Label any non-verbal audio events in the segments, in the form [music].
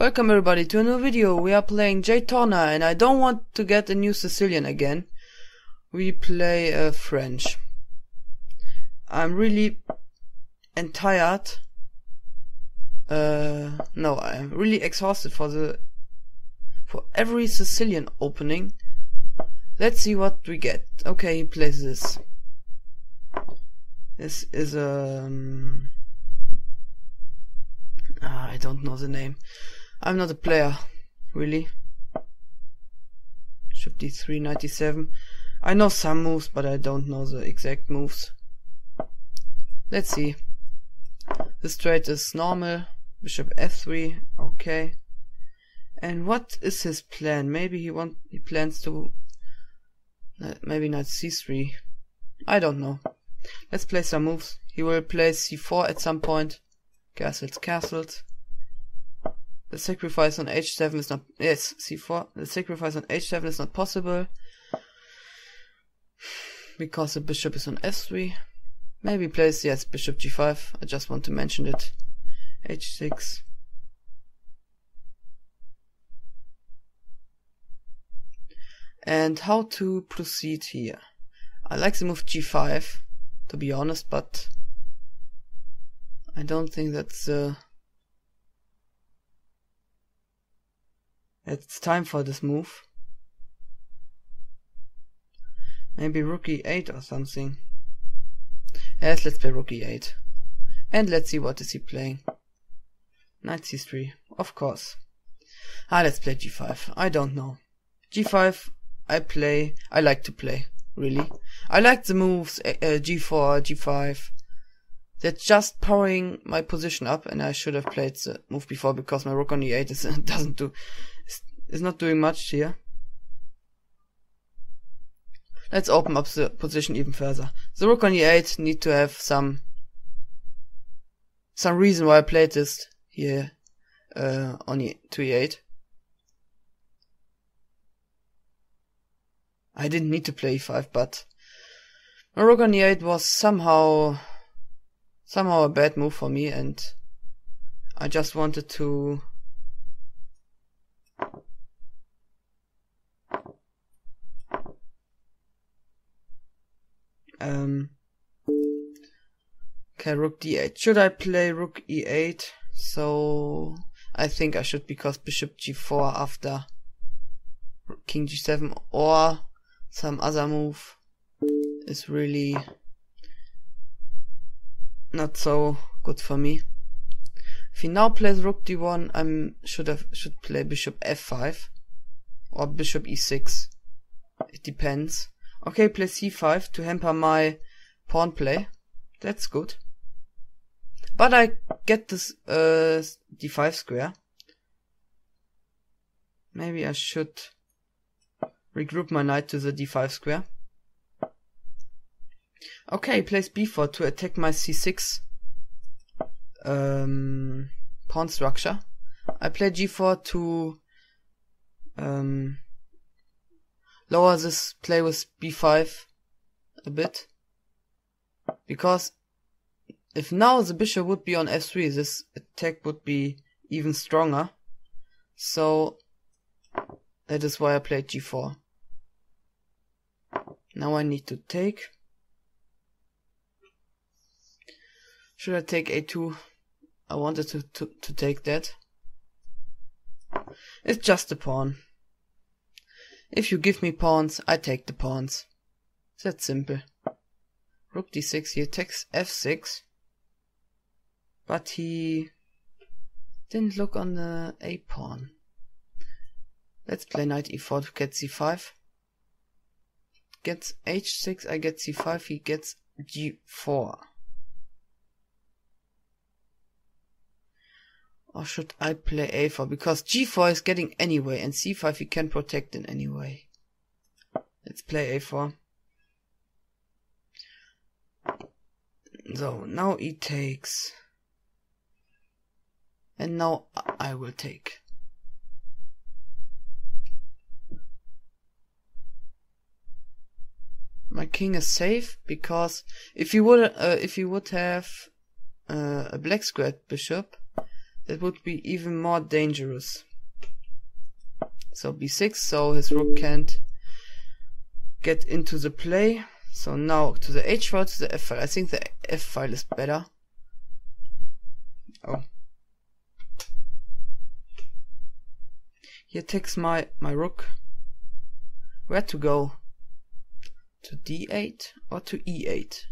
Welcome everybody to a new video. We are playing JayTona and I don't want to get a new Sicilian again. We play uh, French. I'm really and tired. Uh, no, I'm really exhausted for the for every Sicilian opening. Let's see what we get. Okay, he plays this. This is um ah, I don't know the name. I'm not a player, really. Should be 397. I know some moves, but I don't know the exact moves. Let's see. The straight is normal. Bishop f3. Okay. And what is his plan? Maybe he want he plans to uh, maybe knight c3. I don't know. Let's play some moves. He will play c4 at some point. Castles, castles. The sacrifice on h7 is not yes c4. The sacrifice on h7 is not possible because the bishop is on f3. Maybe plays yes bishop g5. I just want to mention it. h6. And how to proceed here? I like the move g5, to be honest, but I don't think that's uh, it's time for this move. Maybe rook e8 or something. Yes, let's play rook e8. And let's see what is he playing. Knight c3, of course. Ah, let's play g5. I don't know. g5, I play, I like to play, really. I like the moves, uh, g4, g5. They're just powering my position up, and I should have played the move before because my rook on e8 is, [laughs] doesn't do, is not doing much here. Let's open up the position even further. The rook on e8 need to have some some reason why I played this here uh, on e to e8. I didn't need to play e5, but my rook on e8 was somehow somehow a bad move for me, and I just wanted to Um, okay, rook d8. Should I play rook e8? So I think I should because bishop g4 after king g7 or some other move is really not so good for me. If he now plays rook d1, I should have should play bishop f5 or bishop e6. It depends. Okay, play c5 to hamper my pawn play. That's good. But I get this uh, d5 square. Maybe I should regroup my knight to the d5 square. Okay, plays b4 to attack my c6 um, pawn structure. I play g4 to um, lower this play with b5 a bit. Because if now the bishop would be on f3, this attack would be even stronger. So that is why I played g4. Now I need to take. Should I take a2? I wanted to, to, to take that. It's just a pawn. If you give me pawns, I take the pawns. That's simple. Rook d6, he attacks f6. But he didn't look on the a pawn. Let's play knight e4 to get c5. Gets h6, I get c5, he gets g4. Or should I play a4? Because g4 is getting anyway, and c5 he can protect in any way. Let's play a4. So, now he takes. And now I will take. My king is safe because if you would uh, if you would have uh, a black squared bishop, that would be even more dangerous. So b6, so his rook can't get into the play. So now to the h file, to the f file. I think the f file is better. Oh. Here takes my, my rook. Where to go? To d8 or to e8?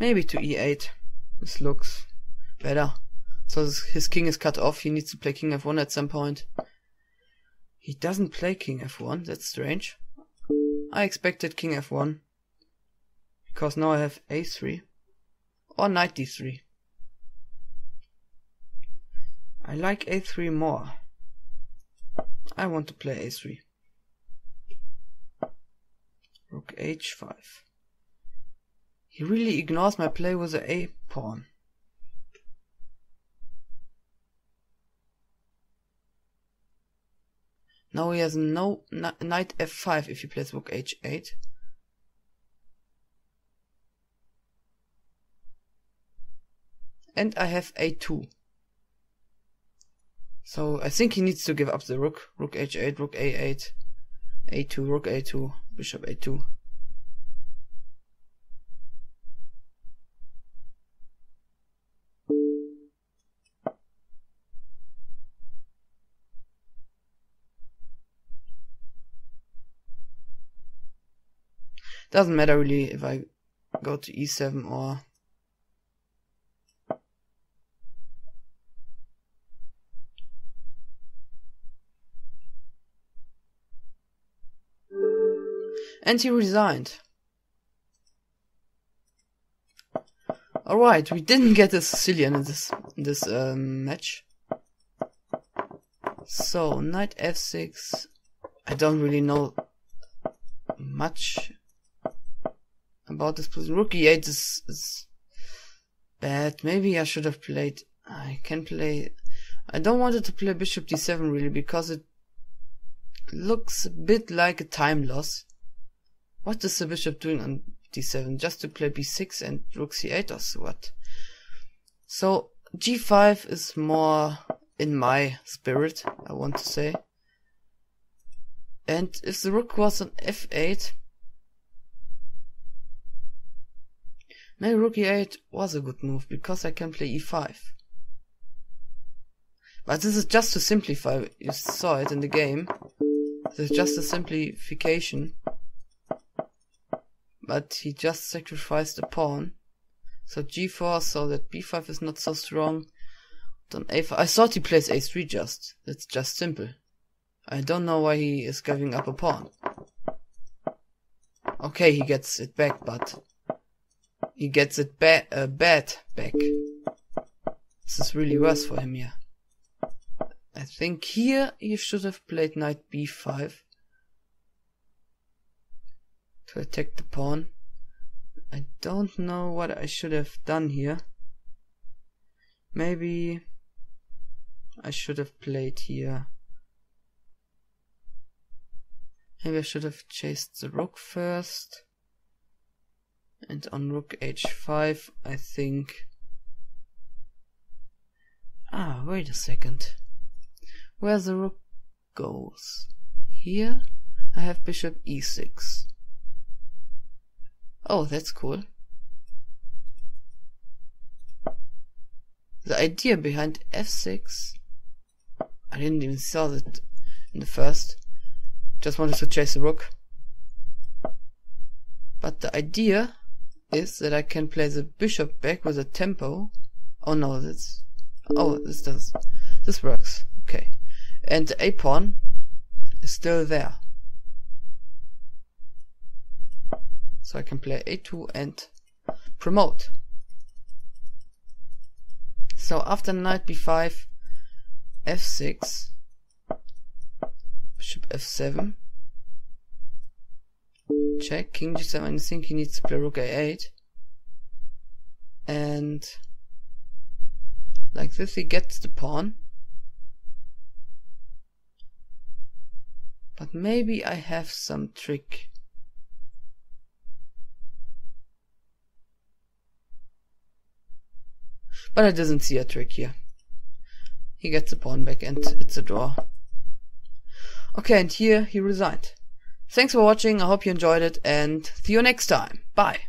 Maybe to e8. This looks better. So his king is cut off. He needs to play king f1 at some point. He doesn't play king f1. That's strange. I expected king f1. Because now I have a3. Or knight d3. I like a3 more. I want to play a3. Rook h5. He really ignores my play with the a pawn. Now he has no knight f5 if he plays rook h8. And I have a2. So I think he needs to give up the rook. Rook h8, rook a8, a2, rook a2, bishop a2. Doesn't matter really if I go to e7 or and he resigned. Alright, we didn't get a Sicilian in this, in this um, match. So, knight f6. I don't really know much about this position. Rook e8 is, is bad. Maybe I should have played... I can play... I don't want to play bishop d7 really because it looks a bit like a time loss. What is the bishop doing on d7? Just to play b6 and rook c8 or so what? So g5 is more in my spirit, I want to say. And if the rook was on f8, maybe rook e8 was a good move because I can play e5. But this is just to simplify, you saw it in the game. This is just a simplification. But he just sacrificed a pawn. So g4 so that b5 is not so strong. Then a5. I thought he plays a3 just. That's just simple. I don't know why he is giving up a pawn. Okay, he gets it back, but he gets it ba uh, bad back. This is really worse for him here. I think here he should have played knight b5 to attack the pawn. I don't know what I should have done here. Maybe I should have played here. Maybe I should have chased the rook first. And on rook h5, I think... Ah, wait a second. Where the rook goes? Here I have bishop e6. Oh, that's cool. The idea behind f6, I didn't even saw that in the first. Just wanted to chase a rook. But the idea is that I can play the bishop back with a tempo. Oh no, that's... Oh, this does... This works. Okay. And the a-pawn is still there. So I can play a2 and promote. So after knight b5, f6, bishop f7, check, king g7, I think he needs to play rook a8, and like this he gets the pawn, but maybe I have some trick But I doesn't see a trick here. he gets the pawn back and it's a draw. Okay, and here he resigned. Thanks for watching, I hope you enjoyed it, and see you next time. Bye!